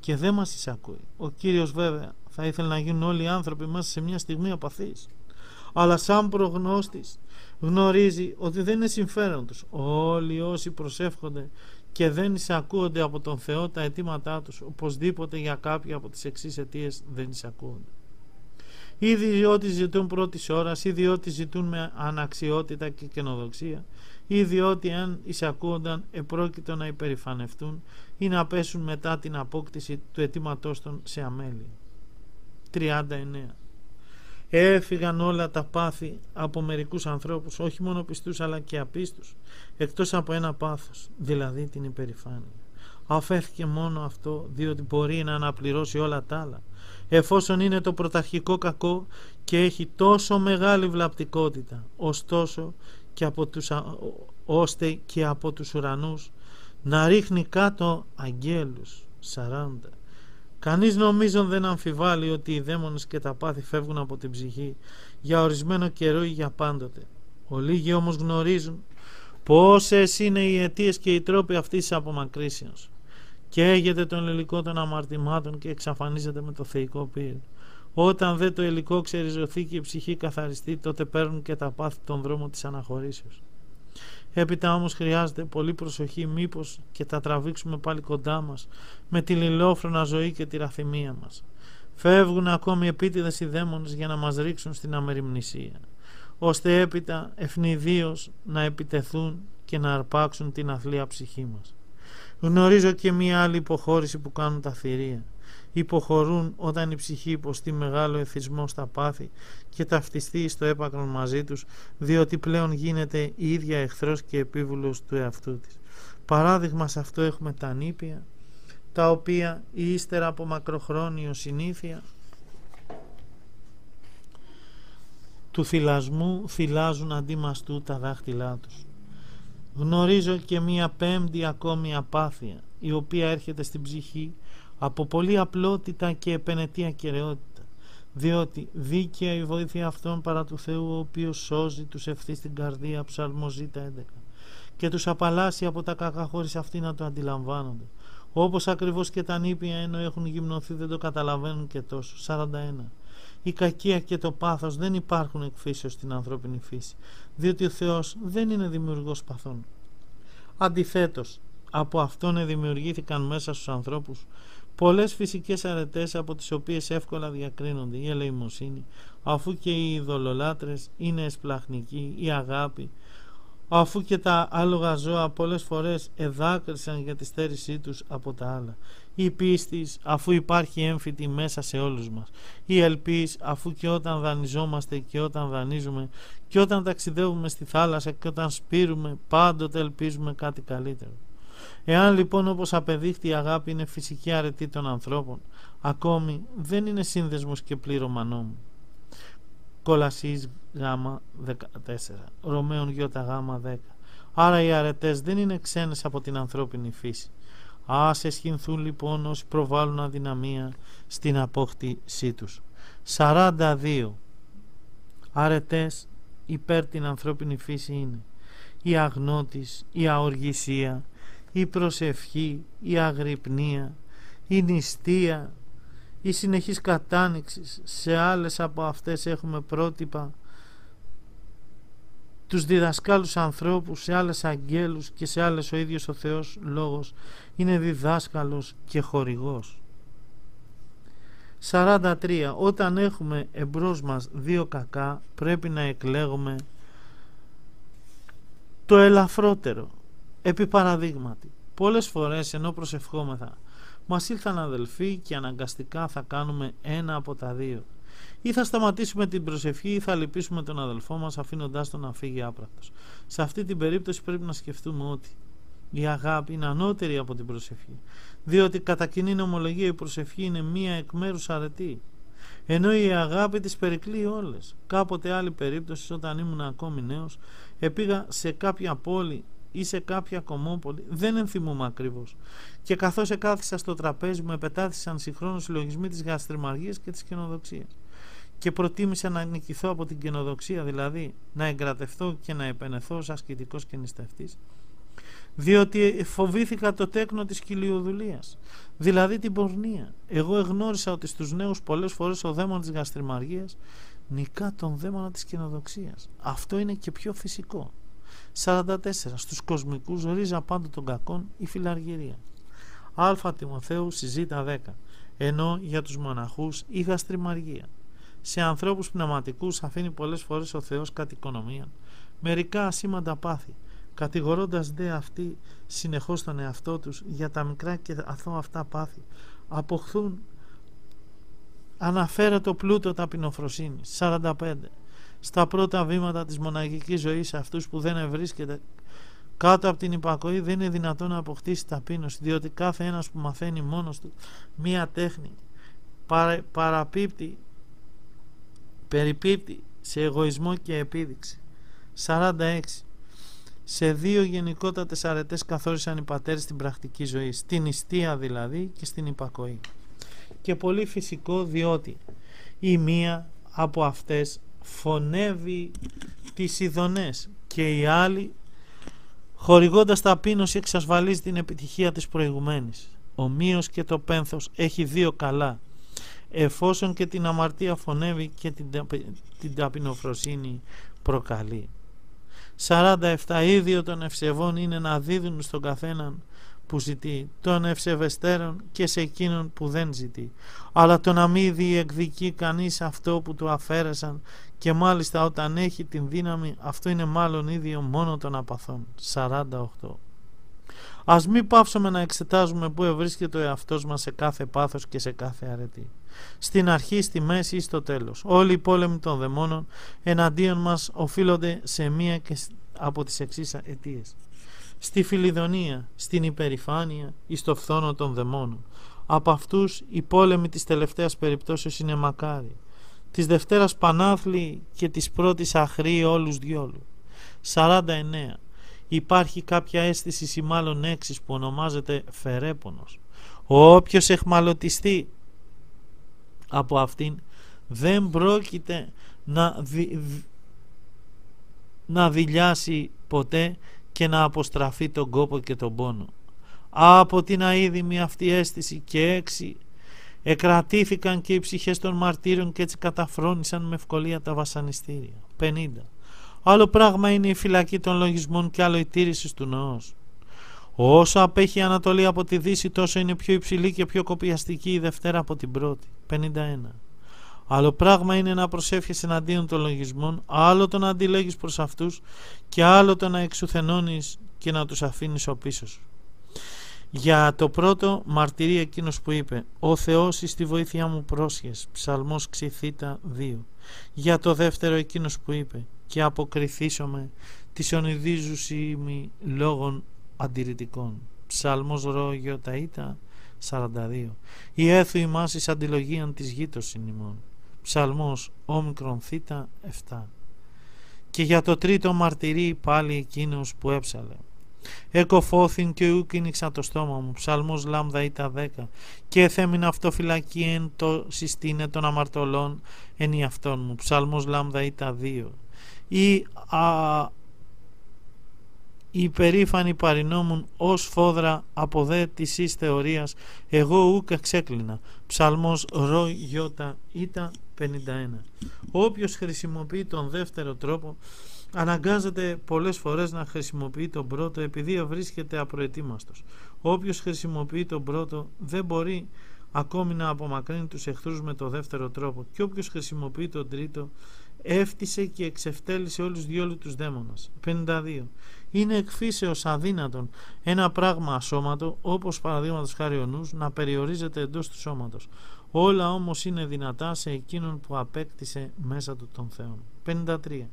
και δεν μας εισακούει. Ο Κύριος βέβαια θα ήθελε να γίνουν όλοι οι άνθρωποι μέσα σε μια στιγμή απαθής. Αλλά σαν προγνώστης γνωρίζει ότι δεν είναι συμφέρον τους. Όλοι όσοι προσεύχονται και δεν εισακούονται από τον Θεό τα αιτήματά τους, οπωσδήποτε για κάποια από τις εξής αιτίες δεν εισακούονται. Ή διότι ζητούν πρώτης ώρας, ή διότι ζητούν με αναξιότητα και καινοδοξία, ή διότι αν εισακούονταν επρόκειτο να υπερηφανευτούν ή να πέσουν μετά την απόκτηση του αιτήματός των σε αμέλεια. 39. Έφυγαν όλα τα πάθη από μερικούς ανθρώπους, όχι μόνο πιστούς αλλά και απίστους, εκτός από ένα πάθος, δηλαδή την υπερηφάνεια. Αφέθηκε μόνο αυτό διότι μπορεί να αναπληρώσει όλα τα άλλα, εφόσον είναι το πρωταρχικό κακό και έχει τόσο μεγάλη βλαπτικότητα, ωστόσο και από τους, ώστε και από τους ουρανούς να ρίχνει κάτω αγγέλους 40 Κανείς νομίζον δεν αμφιβάλλει ότι οι δαίμονες και τα πάθη φεύγουν από την ψυχή για ορισμένο καιρό ή για πάντοτε. Ολίγοι όμως γνωρίζουν πόσες είναι οι αιτίες και οι τρόποι αυτής της απομακρύσεως. Καίγεται τον υλικό των αμαρτημάτων και εξαφανίζεται με το θεϊκό πύρ. Όταν δε το υλικό ξεριζωθεί και η ψυχή καθαριστεί, τότε παίρνουν και τα πάθη τον δρόμο της αναχωρήσεως. Έπειτα όμως χρειάζεται πολύ προσοχή μήπως και τα τραβήξουμε πάλι κοντά μας με τη λιλόφρονα ζωή και τη ραθυμία μας. Φεύγουν ακόμη επίτηδες οι δαίμονες για να μας ρίξουν στην αμεριμνησία, ώστε έπειτα ευνηδίως να επιτεθούν και να αρπάξουν την αθλία ψυχή μας. Γνωρίζω και μία άλλη υποχώρηση που κάνουν τα θηρία υποχωρούν όταν η ψυχή υποστεί μεγάλο εθισμό στα πάθη και ταυτιστεί στο έπακρον μαζί τους διότι πλέον γίνεται η ίδια εχθρός και επίβουλος του εαυτού της. Παράδειγμα σε αυτό έχουμε τα νήπια τα οποία ύστερα από μακροχρόνιο συνήθεια του θυλασμού θυλάζουν αντί μαστού τα δάχτυλά τους. Γνωρίζω και μία πέμπτη ακόμη απάθεια η οποία έρχεται στην ψυχή από πολύ απλότητα και επενετή ακαιρεότητα διότι δίκαια η βοήθεια αυτών παρά του Θεού ο οποίος σώζει τους ευθύς στην καρδία ψαλμοζήτα 11 και τους απαλλάσσει από τα κακά χωρίς αυτοί να το αντιλαμβάνονται. Όπως ακριβώς και τα νήπια ενώ έχουν γυμνοθεί δεν το καταλαβαίνουν και τόσο. 41 η κακία και το πάθος δεν υπάρχουν εκφύσεως στην ανθρώπινη φύση διότι ο Θεός δεν είναι δημιουργός παθών αντιθέτως από αυτόν δημιουργήθηκαν μέσα στους ανθρώπους Πολλές φυσικές αρετές από τις οποίες εύκολα διακρίνονται η ελεημοσύνη, αφού και οι ειδωλολάτρες είναι εσπλαχνικοί, η αγάπη, αφού και τα άλογα ζώα πολλές φορές εδάκρυσαν για τη στέρησή τους από τα άλλα. Η πίστης αφού υπάρχει έμφυτη μέσα σε όλους μας. Η ελπίς αφού και όταν δανειζόμαστε και όταν δανείζουμε και όταν ταξιδεύουμε στη θάλασσα και όταν σπείρουμε πάντοτε ελπίζουμε κάτι καλύτερο. Εάν λοιπόν όπως απεδείχθη η αγάπη είναι φυσική αρετή των ανθρώπων, ακόμη δεν είναι σύνδεσμος και πλήρωμα νόμου. Κολασσής γάμα 14, Ρωμαίων γιώτα γάμα 10. Άρα οι αρετές δεν είναι ξένες από την ανθρώπινη φύση. Ας εσχυνθούν λοιπόν όσοι προβάλλουν αδυναμία στην απόκτησή τους. 42. Αρετές υπέρ την ανθρώπινη φύση είναι η αγνώτης, η αοργησία, η προσευχή, η αγρυπνία, η νηστεία, η συνεχής κατάνοιξη. Σε άλλες από αυτές έχουμε πρότυπα τους διδασκάλους ανθρώπους, σε άλλες αγγέλους και σε άλλες ο ίδιος ο Θεός Λόγος είναι διδάσκαλος και χορηγός. 43. Όταν έχουμε εμπρός μας δύο κακά πρέπει να εκλέγουμε το ελαφρότερο Επί παραδείγματι, πολλές φορές ενώ προσευχόμεθα, μας ήλθαν αδελφοί και αναγκαστικά θα κάνουμε ένα από τα δύο. Ή θα σταματήσουμε την προσευχή ή θα λυπήσουμε τον αδελφό μας αφήνοντάς τον να φύγει άπρακτος. Σε αυτή την περίπτωση πρέπει να σκεφτούμε ότι η αγάπη είναι ανώτερη από την προσευχή, διότι κατά κοινή ομολογία η προσευχή είναι μία εκ μέρους αρετή. Ενώ η αγάπη τις περικλεί όλες. Κάποτε άλλη περίπτωση όταν ήμουν ακόμη νέος, επήγα σε κάποια πόλη ή σε κάποια κομμόπολη, δεν ενθυμούμαι ακριβώς. Και καθώς εκάθισα στο τραπέζι μου, επετάθησαν συγχρόνως συλλογισμοί της γαστριμαργίας και της καινοδοξίας. Και προτίμησα να νικηθώ από την καινοδοξία, δηλαδή να εγκρατευτώ και να επενεθώ ως ασκητικός και νηστευτής, διότι φοβήθηκα το τέκνο της κοιλιοδουλίας, δηλαδή την πορνεία. Εγώ εγνώρισα ότι στους νέους πολλές φορές ο δαίμον της γαστριμαργίας νικά τον δαίμονα της κοινοδοξίας. Αυτό είναι και πιο φυσικό. 44. Στους κοσμικούς ρίζα πάντων των κακών η φιλαργυρία. Α Τιμοθέου συζήτα 10. Ενώ για τους μοναχούς η γαστριμαργία. Σε ανθρώπους πνευματικούς αφήνει πολλές φορές ο Θεός κατ' οικονομία. Μερικά ασήμαντα πάθη, κατηγορώντας δε αυτοί συνεχώς τον εαυτό τους για τα μικρά και αθώα αυτά πάθη, αποχθούν αναφέρετο πλούτο ταπεινοφροσύνη. 45 στα πρώτα βήματα της μοναχικής ζωής αυτούς που δεν ευρίσκεται κάτω από την υπακοή δεν είναι δυνατόν να αποκτήσει ταπείνωση διότι κάθε ένας που μαθαίνει μόνος του μία τέχνη παρα, παραπίπτει περιπίπτει σε εγωισμό και επίδειξη 46 σε δύο γενικότατες αρετές καθόρισαν οι πατέρες στην πρακτική ζωή στην ιστία δηλαδή και στην υπακοή και πολύ φυσικό διότι η μία από αυτές φωνεύει τις ειδονές και η άλλη χορηγώντας ταπείνωση εξασφαλίζει την επιτυχία της προηγουμένης. Ο μείος και το πένθος έχει δύο καλά εφόσον και την αμαρτία φωνεύει και την, την ταπεινοφροσύνη προκαλεί. 47 ίδιο των ευσεβών είναι να δίδουν στον καθέναν που ζητεί, των ευσεβεστέρων και σε εκείνον που δεν ζητεί. Αλλά το να μην διεκδικεί κανείς αυτό που του αφαίρεσαν και μάλιστα όταν έχει την δύναμη αυτό είναι μάλλον ίδιο μόνο των απαθών. 48. Ας μην πάψουμε να εξετάζουμε πού ευρίσκεται ο εαυτός μας σε κάθε πάθος και σε κάθε αρετή. Στην αρχή, στη μέση ή στο τέλος. Όλοι οι πόλεμοι των δαιμόνων εναντίον μας οφείλονται σε μία και από τις εξής αιτίες. Στη φιλιδονία, στην υπερηφάνεια ή στο φθόνο των δαιμόνων. Από αυτούς οι πόλεμοι της τελευταίας περιπτώσεως είναι μακάρι. Της Δευτέρας Πανάθλη και της πρώτης αχρή όλους διόλου. 49. Υπάρχει κάποια αίσθηση ή μάλλον έξις που ονομάζεται φερέπονος. Όποιος εχμαλωτιστεί από αυτήν δεν πρόκειται να, δι, να δηλιάσει ποτέ και να αποστραφεί τον κόπο και τον πόνο. Από την αείδημη αυτή αίσθηση και έξι εκρατήθηκαν και οι ψυχές των μαρτύρων και έτσι καταφρόνησαν με ευκολία τα βασανιστήρια. 50. Άλλο πράγμα είναι η φυλακή των λογισμών και άλλο η τήρηση του νόος. Όσο απέχει η Ανατολή από τη Δύση τόσο είναι πιο υψηλή και πιο κοπιαστική η Δευτέρα από την πρώτη. 51. Άλλο πράγμα είναι να προσεύχεσαι εναντίον των λογισμών, άλλο το να αντιλέγεις προς αυτούς και άλλο το να εξουθενώνεις και να τους αφήνεις ο πίσω σου. Για το πρώτο μαρτυρεί εκείνος που είπε «Ο Θεός εις τη βοήθειά μου πρόσχες» Ψαλμός Ξηθήτα 2. Για το δεύτερο εκείνος που είπε «Και αποκριθήσομαι της ονειδίζουσι λόγων αντιρρητικών». Ψαλμός Ρο Ταΐτα 42. Η έθου ημάς εις αντιλογίαν της γήτος ημών. Ψαλμός όμικρον θήτα 7. Και για το τρίτο μαρτυρεί πάλι εκείνος που έψαλε. Εκοφώθην και ου κίνηξα το στόμα μου. Ψαλμός λάμδα ήτα 10. Και θέμην αυτό φυλακή εν το συστήνε των αμαρτωλών εν αυτόν μου. Ψαλμός λάμδα ήτα 2. Ή α, οι περήφανοι παρινόμουν ως φόδρα από δε της εις θεωρίας. Εγώ ούκ εξέκλεινα ψαλμός ρο γιώτα ήτα 51 όποιος χρησιμοποιεί τον δεύτερο τρόπο αναγκάζεται πολλές φορές να χρησιμοποιεί τον πρώτο επειδή βρίσκεται απροετοίμαστος. Όποιος χρησιμοποιεί τον πρώτο δεν μπορεί ακόμη να απομακρύνει τους εχθρούς με το δεύτερο τρόπο. Και όποιος χρησιμοποιεί τον τρίτο έφτισε και εξευτέλισε όλους διόλου τους δαίμονας 52 είναι εκφύσεως αδύνατον ένα πράγμα ασώματο, όπως παραδείγματος χάρη ο νους, να περιορίζεται εντός του σώματος. Όλα όμως είναι δυνατά σε εκείνον που απέκτησε μέσα του τον Θεό. 53.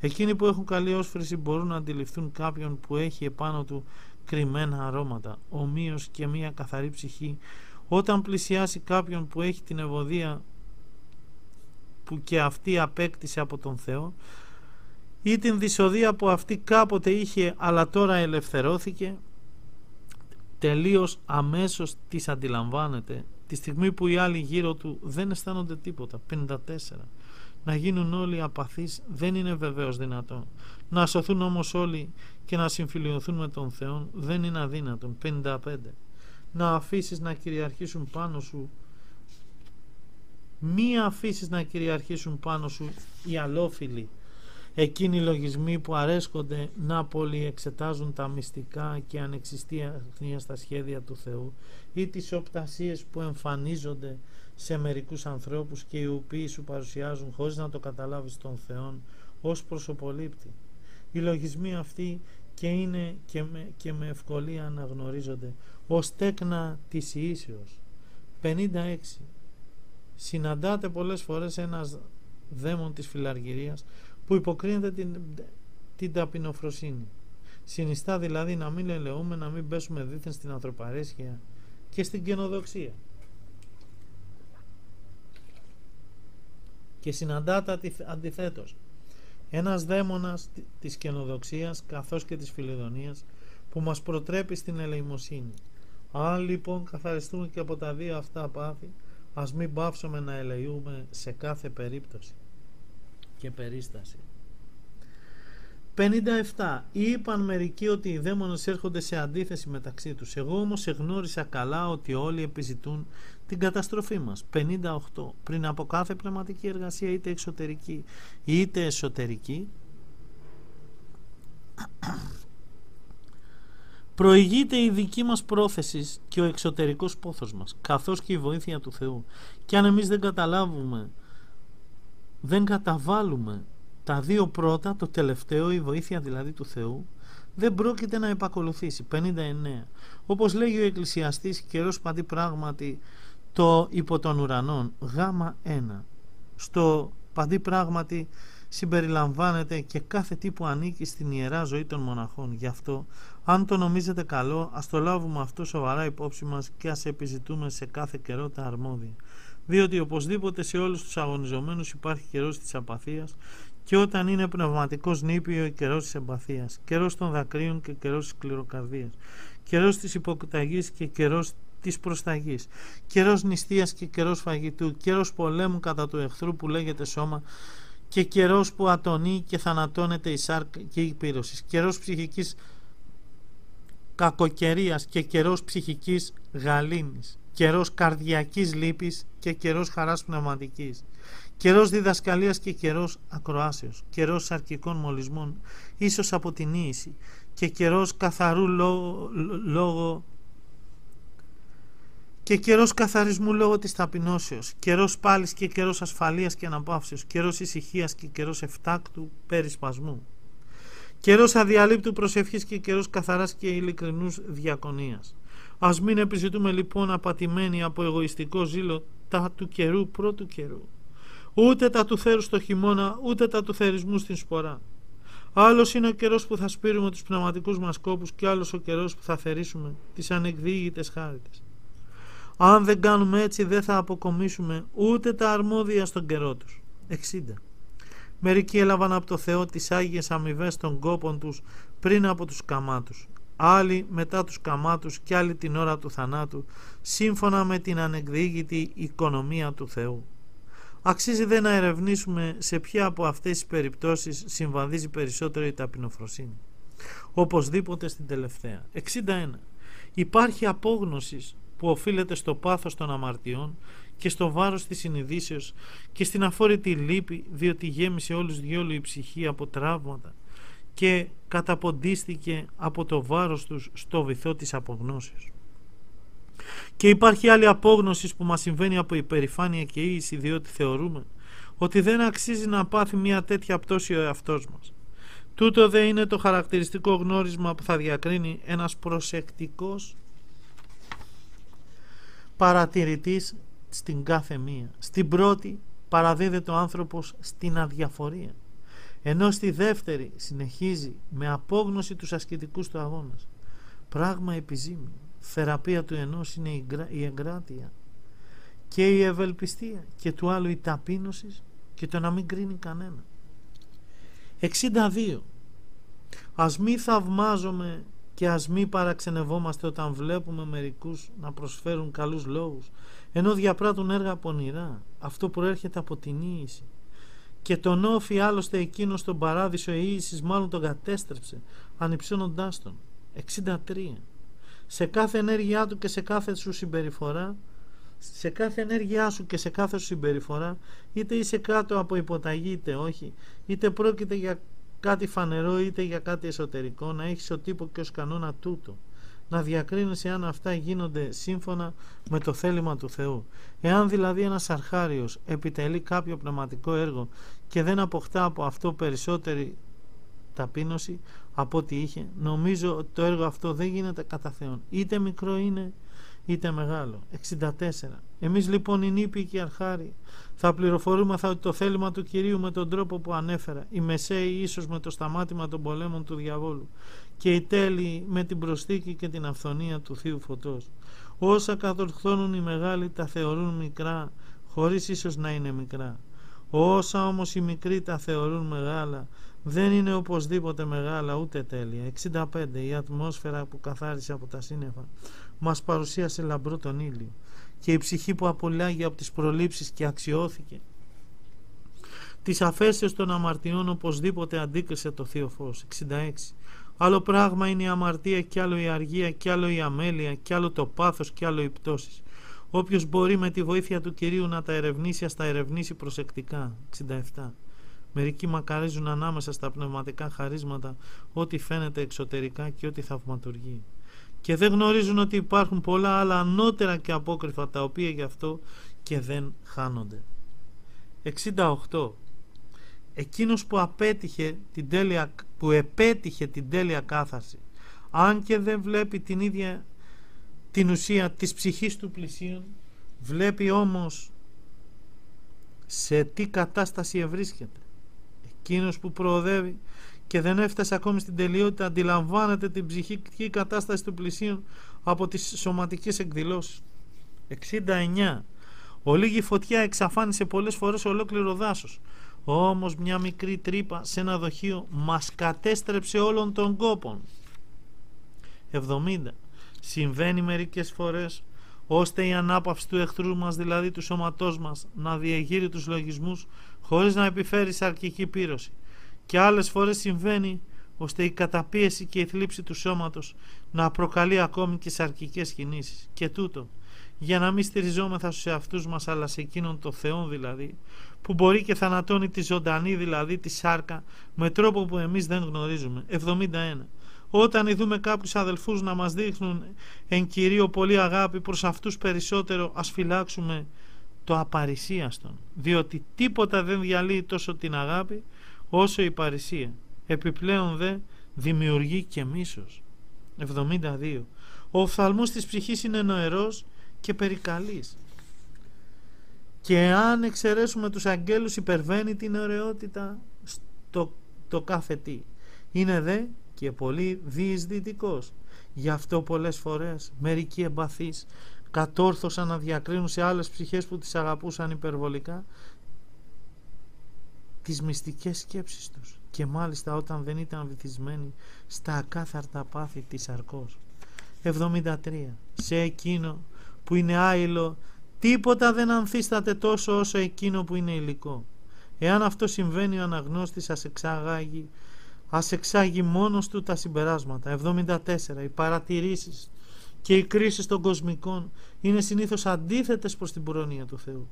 Εκείνοι που έχουν καλή όσφρηση μπορούν να αντιληφθούν κάποιον που έχει επάνω του κρυμμένα αρώματα, ομοίως και μία καθαρή ψυχή, όταν πλησιάσει κάποιον που έχει την ευωδία που και αυτή απέκτησε από τον Θεό, ή την δυσοδεία που αυτή κάποτε είχε αλλά τώρα ελευθερώθηκε τελείως αμέσως τις αντιλαμβάνεται τη στιγμή που οι άλλοι γύρω του δεν αισθάνονται τίποτα 54 να γίνουν όλοι απαθείς δεν είναι βεβαίως δυνατόν. Να σωθούν όμως όλοι και να συμφιλειωθούν με τον Θεό δεν είναι αδύνατον 55 να αφήσεις να κυριαρχήσουν πάνω σου μία αφήσεις να κυριαρχήσουν πάνω σου οι αλόφιλοι εκείνοι οι λογισμοί που αρέσκονται να πολυεξετάζουν τα μυστικά και ανεξιστία στα σχέδια του Θεού ή τις οπτασίες που εμφανίζονται σε μερικούς ανθρώπους και οι οποίοι σου παρουσιάζουν χωρίς να το καταλάβεις τον Θεό ως προσωπολήπτη. Οι λογισμοί αυτοί και είναι και με, και με ευκολία αναγνωρίζονται ως τέκνα της Ιήσεως. 56. Συναντάτε πολλές φορές ένας δαίμον της φιλαργυρίας που υποκρίνεται την, την ταπεινοφροσύνη. Συνιστά δηλαδή να μην λελεούμε, να μην πέσουμε δίθεν στην ανθρωπαρέσχεια και στην καινοδοξία. Και συναντάται αντιθέτως ένας δαίμονας της καινοδοξίας καθώς και της φιλιδονίας που μας προτρέπει στην ελεημοσύνη. Αν λοιπόν καθαριστούμε και από τα δύο αυτά πάθη, ας μην πάψουμε να ελεούμε σε κάθε περίπτωση και περίσταση. 57. Είπαν μερικοί ότι οι δαίμονες έρχονται σε αντίθεση μεταξύ τους. Εγώ όμως εγνώρισα καλά ότι όλοι επιζητούν την καταστροφή μας. 58. Πριν από κάθε πνευματική εργασία είτε εξωτερική είτε εσωτερική προηγείται η δική μας πρόθεση και ο εξωτερικός πόθος μας καθώς και η βοήθεια του Θεού. Και αν εμείς δεν καταλάβουμε δεν καταβάλουμε τα δύο πρώτα, το τελευταίο, η βοήθεια δηλαδή του Θεού, δεν πρόκειται να επακολουθήσει. 59. Όπως λέγει ο Εκκλησιαστής, καιρός παντή πράγματι το υπό των ουρανών, γάμα 1. Στο παντή πράγματι συμπεριλαμβάνεται και κάθε τι που ανήκει στην ιερά ζωή των μοναχών. Γι' αυτό, αν το νομίζετε καλό, ας το λάβουμε αυτό σοβαρά υπόψη μας και ας επιζητούμε σε κάθε καιρό τα αρμόδια. Διότι οπωσδήποτε σε όλους τους αγωνιζομένους υπάρχει καιρός της απαθίας και όταν είναι πνευματικός νήπιο ο καιρός της εμπαθίας, καιρός των δακρύων και καιρός της κληροκαρδίας, καιρός της υποκουταγής και καιρός της προσταγής, καιρός νηστείας και καιρός φαγητού, καιρός πολέμου κατά του εχθρού που λέγεται σώμα και καιρός που ατονεί και θανατώνεται η σάρκα και η πύρωσης, καιρός ψυχικής κακοκαιρίας και καιρός ψυχικής γαλήνης, καιρός καρδιακής λύπης και καιρός χαράς πνευματικής, καιρός διδασκαλίας και καιρός ακροάσεως, καιρός αρκικών μολυσμών, ίσως από την ίηση και καιρός καθαρού λόγω, λόγω και καιρός καθαρισμού λόγω της ταπεινώσεως, καιρός πάλης και καιρός ασφαλείας και αναπαύσεως, καιρός ησυχίας και καιρός εφτάκτου περισπασμού, καιρός αδιαλείπτου προσευχή και καιρός καθαράς και ειλικρινούς διακονίας. Α μην επιζητούμε λοιπόν απατημένοι από εγωιστικό ζήλο τα του καιρού πρώτου καιρού, ούτε τα του θέρου στο χειμώνα, ούτε τα του θερισμού στην σπορά. Άλλος είναι ο καιρός που θα σπείρουμε τους πνευματικούς μας κόπους, και άλλος ο καιρός που θα θερήσουμε τις ανεκδίγητες χάρητε. Αν δεν κάνουμε έτσι δεν θα αποκομίσουμε ούτε τα αρμόδια στον καιρό τους. 60. Μερικοί έλαβαν από το Θεό τις Άγιες αμοιβές των κόπων τους πριν από τους καμάτους. Άλλοι μετά τους καμάτους και άλλοι την ώρα του θανάτου, σύμφωνα με την ανεκδίγητη οικονομία του Θεού. Αξίζει δεν να ερευνήσουμε σε ποια από αυτές τις περιπτώσεις συμβαδίζει περισσότερο η ταπεινοφροσύνη. Οπωσδήποτε στην τελευταία. 61. Υπάρχει απόγνωσης που οφείλεται στο πάθος των αμαρτιών και στο βάρος της συνειδήσεως και στην αφόρητη λύπη διότι γέμισε όλους διόλου η ψυχή από τραύματα και καταποντίστηκε από το βάρος τους στο βυθό της απογνώσεως. Και υπάρχει άλλη απόγνωση που μας συμβαίνει από υπερηφάνεια και ίηση διότι θεωρούμε ότι δεν αξίζει να πάθει μια τέτοια πτώση ο εαυτός μας. Τούτο δεν είναι το χαρακτηριστικό γνώρισμα που θα διακρίνει ένας προσεκτικός παρατηρητής στην κάθε μία. Στην πρώτη παραδίδεται ο άνθρωπος στην αδιαφορία. Ενώ στη δεύτερη συνεχίζει με απόγνωση τους ασκητικούς του αγώνας. Πράγμα επιζήμιο. Θεραπεία του ενός είναι η εγκράτεια και η ευελπιστία και του άλλου η ταπείνωσης και το να μην κρίνει κανένα. 62. Ας μη θαυμάζομαι και ας μη παραξενευόμαστε όταν βλέπουμε μερικούς να προσφέρουν καλούς λόγους ενώ διαπράττουν έργα πονηρά αυτό προέρχεται από την ίηση. Και τον όφη άλλωστε εκείνος στον παράδεισο ίησης μάλλον τον κατέστρεψε ανυψώνοντάς τον. 63 σε κάθε ενέργειά του και σε κάθε σου συμπεριφορά σε κάθε ενέργειά σου και σε κάθε σου συμπεριφορά είτε είσαι κάτω από υποταγή είτε όχι είτε πρόκειται για κάτι φανερό είτε για κάτι εσωτερικό, να έχεις ο τύπο και ως κανόνα τούτο. Να διακρίνεις εάν αυτά γίνονται σύμφωνα με το θέλημα του Θεού. Εάν δηλαδή ένας αρχάριος επιτελεί κάποιο πνευματικό έργο και δεν αποκτά από αυτό περισσότερη ταπείνωση από ό,τι είχε, νομίζω ότι το έργο αυτό δεν γίνεται κατά Θεόν. Είτε μικρό είναι, είτε μεγάλο. 64. Εμείς λοιπόν οι νήπιοι και οι αρχάροι θα πληροφορούμε ότι το θέλημα του Κυρίου με τον τρόπο που ανέφερα, οι μεσαίοι ίσως με το σταμάτημα των πολέμων του διαβόλου και οι τέλειοι με την προσθήκη και την αυθονία του Θείου Φωτός. Όσα κατορθώνουν οι μεγάλοι τα θεωρούν μικρά, χωρίς ίσως να είναι μικρά. Όσα όμως οι μικροί τα θεωρούν μεγάλα, δεν είναι οπωσδήποτε μεγάλα ούτε τέλεια. 65. Η ατμόσφαιρα που καθάρισε από τα σύννεφα μας παρουσίασε λαμπρό τον ήλιο και η ψυχή που απολάγει από τις προλήψεις και αξιώθηκε τις αφέσεως των αμαρτιών οπωσδήποτε αντίκρισε το Θείο Φως. 66. Άλλο πράγμα είναι η αμαρτία και άλλο η αργία και άλλο η αμέλεια και άλλο το πάθος και άλλο οι πτώσεις. Όποιος μπορεί με τη βοήθεια του Κυρίου να τα ερευνήσει, ας τα ερευνήσει προσεκτικά. 67. Μερικοί μακαρίζουν ανάμεσα στα πνευματικά χαρίσματα ό,τι φαίνεται εξωτερικά και ό,τι θαυματουργεί. Και δεν γνωρίζουν ότι υπάρχουν πολλά άλλα ανώτερα και απόκριφα τα οποία γι' αυτό και δεν χάνονται. 68. Εκείνος που απέτυχε την τέλεια, που επέτυχε την τέλεια κάθαρση αν και δεν βλέπει την ίδια την ουσία της ψυχής του πλησίον βλέπει όμως σε τι κατάσταση ευρίσκεται. Εκείνος που προοδεύει και δεν έφτασε ακόμη στην τελειότητα αντιλαμβάνεται την ψυχική κατάσταση του πλησίον από τις σωματικές εκδηλώσεις. 69 ο λίγη φωτιά εξαφάνισε πολλές φορές ολόκληρο δάσος όμως μια μικρή τρύπα σε ένα δοχείο μας κατέστρεψε όλων των κόπων. 70 συμβαίνει μερικές φορές ώστε η ανάπαυση του εχθρού μας δηλαδή του σώματός μας να διεγείρει τους λογισμούς χωρίς να επιφέρει σαρκική πύρωση. Και άλλες φορές συμβαίνει ώστε η καταπίεση και η θλίψη του σώματος να προκαλεί ακόμη και σαρκικές κινήσεις. Και τούτο για να μην στηριζόμεθα σε αυτούς μας αλλά σε εκείνον το Θεό δηλαδή που μπορεί και θανατώνει τη ζωντανή δηλαδή τη σάρκα με τρόπο που εμείς δεν γνωρίζουμε. 71 όταν ειδούμε κάποιους αδελφούς να μας δείχνουν εν κυρίω πολύ αγάπη προς αυτούς περισσότερο ας φυλάξουμε το απαρισίαστον διότι τίποτα δεν διαλύει τόσο την αγάπη όσο η παρησία. Επιπλέον δε δημιουργεί και μίσος 72 ο οφθαλμός της ψυχής είναι νοερός και περικαλής και αν εξαιρέσουμε τους αγγέλους υπερβαίνει την ωραιότητα στο το κάθε τι. Είναι δε και πολύ διεισδυτικός. Γι' αυτό πολλές φορές μερικοί εμπαθείς κατόρθωσαν να διακρίνουν σε άλλες ψυχές που τις αγαπούσαν υπερβολικά τις μυστικές σκέψεις τους. Και μάλιστα όταν δεν ήταν βυθισμένοι στα ακάθαρτα πάθη της αρκός. 73 σε εκείνο που είναι άειλο τίποτα δεν ανθίσταται τόσο όσο εκείνο που είναι υλικό. Εάν αυτό συμβαίνει ο αναγνώστης ας εξάγει, ας εξάγει μόνος του τα συμπεράσματα. 74 οι παρατηρήσεις και οι κρίσεις των κοσμικών είναι συνήθως αντίθετες προς την πρόνοια του Θεού.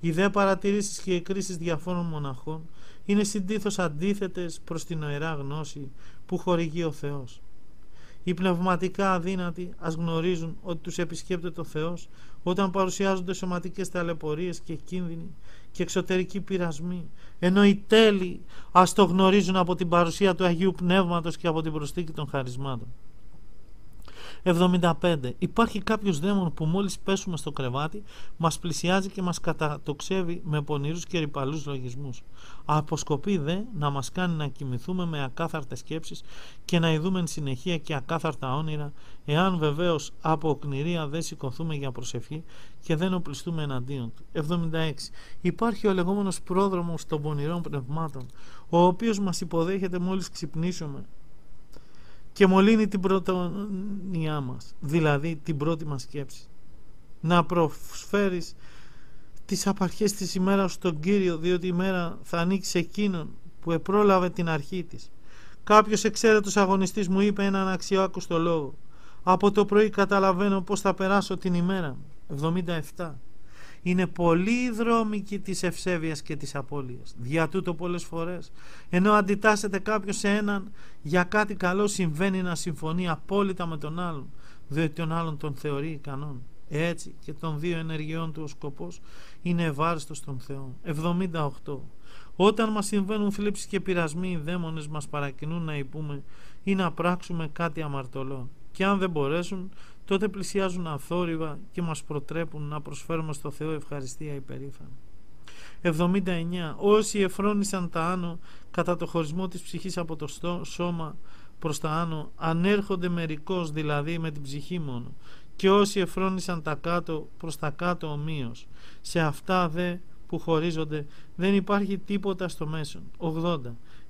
Οι δε παρατηρήσεις και οι κρίσεις διαφόρων μοναχών είναι συνήθως αντίθετες προς την οερά γνώση που χορηγεί ο Θεός. Οι πνευματικά αδύνατοι ας γνωρίζουν ότι τους επισκέπτεται ο Θεός όταν παρουσιάζονται σωματικές ταλαιπωρίες και κίνδυνοι και εξωτερικοί πειρασμοί ενώ οι τέλειοι ας το γνωρίζουν από την παρουσία του Αγίου Πνεύματος και από την προστίκη των χαρισμάτων. 75. Υπάρχει κάποιος δαίμον που μόλις πέσουμε στο κρεβάτι μας πλησιάζει και μας κατατοξεύει με πονηρούς και ρηπαλούς λογισμούς. Αποσκοπεί δε να μας κάνει να κοιμηθούμε με ακάθαρτες σκέψεις και να ειδούμε εν συνεχεία και ακάθαρτα όνειρα εάν βεβαίως από οκνηρία δεν σηκωθούμε για προσευχή και δεν οπλιστούμε εναντίον του. 76. Υπάρχει ο λεγόμενος πρόδρομος των πονηρών πνευμάτων ο οποίος μας υποδέχεται μόλις ξυπνήσουμε και μολύνει την πρωτονιά μας, δηλαδή την πρώτη μας σκέψη. Να προσφέρεις τις απαρχές της ημέρας στον Κύριο, διότι η μέρα θα ανοίξει σε εκείνον που επρόλαβε την αρχή της. Κάποιος εξαίρετος αγωνιστής μου είπε έναν αξιόακουστο λόγο. Από το πρωί καταλαβαίνω πώς θα περάσω την ημέρα μου. 77 είναι πολύ οι δρόμοι της ευσέβειας και της απώλειας. Δια τούτο πολλές φορές, ενώ αντιτάσσεται κάποιος σε έναν για κάτι καλό συμβαίνει να συμφωνεί απόλυτα με τον άλλον, διότι τον άλλον τον θεωρεί ικανόν. Έτσι και των δύο ενεργειών του ο σκοπός είναι ευάριστος των Θεών. 78. Όταν μας συμβαίνουν θλίψεις και πειρασμοί, οι δαίμονες μας παρακινούν να υπούμε ή να πράξουμε κάτι αμαρτωλό. Και αν δεν μπορέσουν, τότε πλησιάζουν αθόρυβα και μας προτρέπουν να προσφέρουμε στο Θεό ευχαριστία υπερήφανη. 79. Όσοι εφρόνησαν τα άνω κατά το χωρισμό της ψυχής από το σώμα προς τα άνω ανέρχονται μερικώς δηλαδή με την ψυχή μόνο και όσοι εφρόνησαν τα κάτω προς τα κάτω ομοίως. Σε αυτά δε που χωρίζονται δεν υπάρχει τίποτα στο μέσον. 80.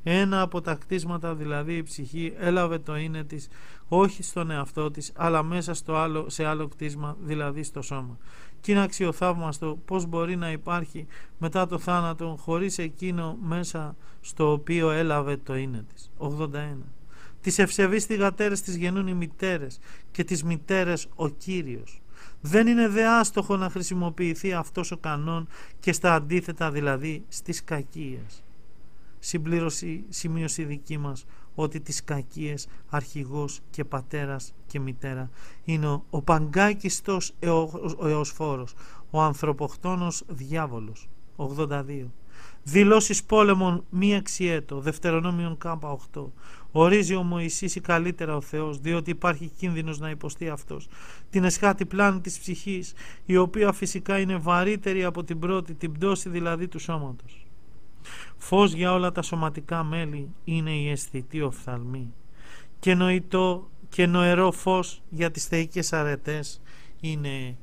Ένα από τα κτίσματα δηλαδή η ψυχή έλαβε το είναι της όχι στον εαυτό της αλλά μέσα στο άλλο, σε άλλο κτίσμα δηλαδή στο σώμα. Και είναι αξιοθαύμαστο πώς μπορεί να υπάρχει μετά το θάνατο χωρίς εκείνο μέσα στο οποίο έλαβε το είναι της. 81. Τις ευσεβείς θυγατέρες τις γεννούν οι μητέρες και τις μητέρες ο Κύριος. Δεν είναι δε άστοχο να χρησιμοποιηθεί αυτός ο κανόν και στα αντίθετα δηλαδή στις κακίες. Συμπλήρωση, σημείωση δική μας ότι τις κακίες αρχηγός και πατέρας και μητέρα είναι ο, ο παγκάκιστος εωσφόρος, ο ανθρωποκτόνος διάβολος. 82. Δηλώσεις πόλεμων μη αξιέτο, δευτερονόμιον κάμπα 8. Ορίζει ο Μωυσής ή καλύτερα ο Θεός, διότι υπάρχει κίνδυνος να υποστεί αυτός. Την εσχάτη πλάνη της ψυχής, η οποία φυσικά είναι βαρύτερη από την πρώτη, την πτώση δηλαδή του σώματος. Φως για όλα τα σωματικά μέλη είναι η αισθητή οφθαλμή και νοητό και νοερό φως για τις θεϊκές αρετές είναι